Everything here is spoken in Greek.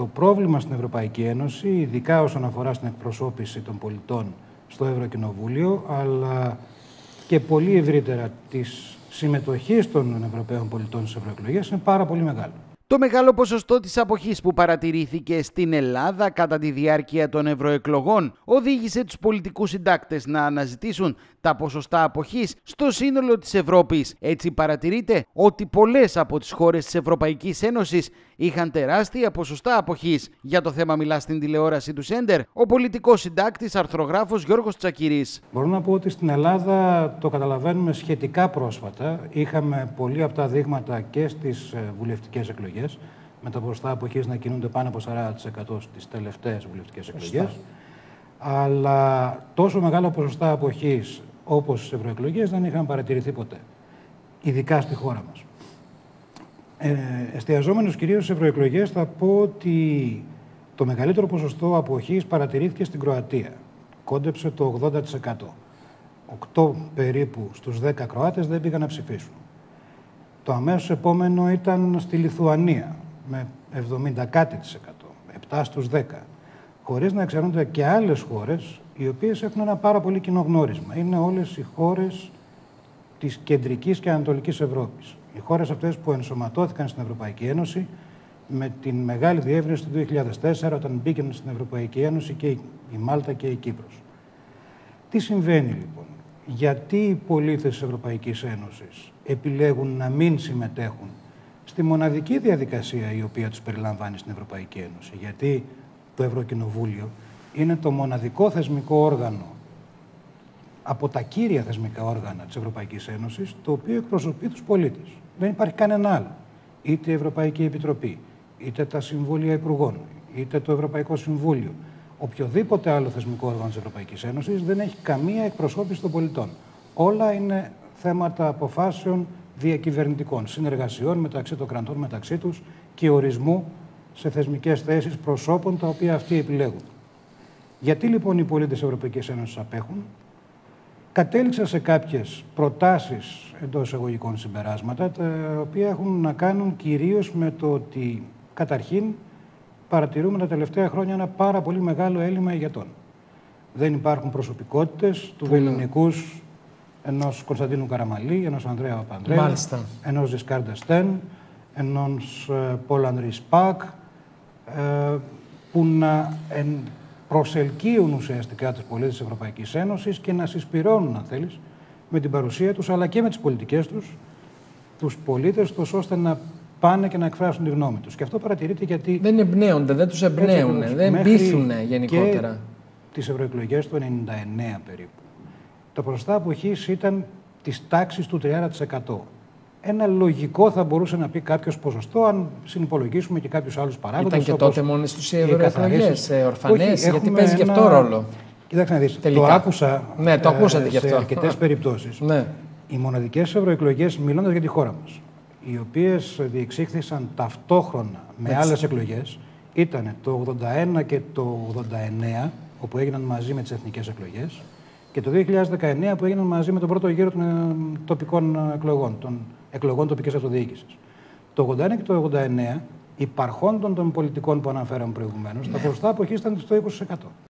Το πρόβλημα στην Ευρωπαϊκή Ένωση, ειδικά όσον αφορά στην εκπροσώπηση των πολιτών στο Ευρωκοινοβούλιο, αλλά και πολύ ευρύτερα της συμμετοχής των Ευρωπαίων πολιτών στις ευρωεκλογές, είναι πάρα πολύ μεγάλο. Το μεγάλο ποσοστό της αποχής που παρατηρήθηκε στην Ελλάδα κατά τη διάρκεια των ευρωεκλογών οδήγησε τους πολιτικούς συντάκτες να αναζητήσουν τα ποσοστά αποχής στο σύνολο της Ευρώπης. Έτσι παρατηρείται ότι πολλές από τις χώρες της Ευρωπαϊκής Ένωσης είχαν τεράστια ποσοστά αποχής. Για το θέμα μιλά στην τηλεόραση του Σέντερ ο πολιτικός συντάκτης αρθρογράφος Γιώργος Τσακυρής. Μπορώ να πω ότι στην Ελλάδα το καταλαβαίνουμε σχετικά πρόσφατα. Είχαμε πολλοί από τα δείγματα και στις ε, βουλευτικές εκλογές με τα ποσοστά αποχής να κινούνται πάνω από 40% στις τελευταίες βουλευτικές εκλογές. Αλλά τόσο μεγάλο ποσοστά αποχής όπως στις ευρωεκλογές δεν είχαν παρατηρηθεί ποτέ. Ειδικά στη χώρα μας. Ε, εστιαζόμενος κυρίως στις ευρωεκλογές θα πω ότι το μεγαλύτερο ποσοστό αποχής παρατηρήθηκε στην Κροατία. Κόντεψε το 80%. 8 περίπου στους 10 Κροάτες δεν πήγαν να ψηφίσουν. Το αμέσως επόμενο ήταν στη Λιθουανία με 70 κάτι 7 στους 10. Χωρίς να εξαιρούνται και άλλες χώρες οι οποίες έχουν ένα πάρα πολύ κοινό γνώρισμα. Είναι όλες οι χώρες της κεντρικής και ανατολικής Ευρώπης. Οι χώρες αυτές που ενσωματώθηκαν στην Ευρωπαϊκή Ένωση με την μεγάλη διεύρυνση του 2004 όταν μπήκαν στην Ευρωπαϊκή Ένωση και η Μάλτα και η Κύπρος. Τι συμβαίνει λοιπόν; Γιατί οι πολίτες της Ευρωπαϊκής Ένωσης επιλέγουν να μην συμμετέχουν στη μοναδική διαδικασία η οποία τους περιλαμβάνει στην Ευρωπαϊκή Ένωση; Γιατί το Ευρωκοινοβούλιο είναι το μοναδικό θεσμικό όργανο από τα κύρια θεσμικά όργανα της Ευρωπαϊκής Ένωσης, το οποίο εκπροσωπεί τους πολίτες. Δεν υπάρχει κανένα άλλο. Είτε η Ευρωπαϊκή Επιτροπή, είτε τα Συμβούλια Υπουργών, είτε το Ευρωπαϊκό Συμβούλιο, οποιοδήποτε άλλο θεσμικό όργανο της Ευρωπαϊκής Ένωσης δεν έχει καμία εκπροσώπηση των πολιτών. Όλα είναι θέματα αποφάσεων διακυβερνητικών, συνεργασιών μεταξύ των κρατών μεταξύ τους και ορισμού σε θεσμικές θέσεις προσώπων τα οποία αυτοί επιλέγουν. Γιατί λοιπόν οι πολίτες της Ευρωπαϊκής Ένωσης απέχουν, κατέληξα σε κάποιες προτάσεις εντός εισαγωγικών συμπεράσματα, τα οποία έχουν να κάνουν κυρίως με το ότι καταρχήν παρατηρούμε τα τελευταία χρόνια ένα πάρα πολύ μεγάλο έλλειμμα ηγετών. Δεν υπάρχουν προσωπικότητες του ελληνικού ενός Κωνσταντίνου Καραμαλή, ενός Ανδρέα Παπανδρέου, ενός Δισκάρντα Στέν, ενός ε, Πολ Ανδρή Σπακ, ε, που να προσελκύουν ουσιαστικά τους πολίτες της Ευρωπαϊκής Ένωσης και να συσπηρώνουν, αν θέλεις, με την παρουσία τους, αλλά και με τις πολιτικές τους, τους πολίτες τους, ώστε να πάνε και να εκφράσουν τη γνώμη τους. Και αυτό παρατηρείται γιατί... Δεν εμπνέονται, δεν τους εμπνέουν, δεν πείθουν γενικότερα. Και τις ευρωεκλογές του 99 περίπου. Το ποσοστά αποχής ήταν της τάξης του 30% ένα λογικό θα μπορούσε να πει κάποιος ποσοστό, αν συνυπολογίσουμε και κάποιους άλλους παράγοντες. Ήταν και τότε μόνο στι ευρωεκλογέ, ορφανές, γιατί παίζει και αυτό ρόλο. Κοιτάξτε να δεις. Το άκουσα. Ναι, το ακούσατε ε, γι' αυτό. Σε αρκετές περιπτώσεις. Ναι. Οι μοναδικές ευρωεκλογές, μιλώντας για τη χώρα μας, οι οποίες διεξήχθησαν ταυτόχρονα με άλλες εκλογές, ήταν το 81 και το 89, όπου έγιναν μαζί με τις εθνικές εκλογές, και το 2019 που έγιναν μαζί με τον πρώτο γύρο των ε, τοπικών ε, εκλογών, των εκλογών τοπικής αυτοδιοίκησης. Το 81 και το 89, υπαρχόντων των πολιτικών που αναφέραμε προηγουμένως, τα ποσοστά αποχής ήταν στο 20%.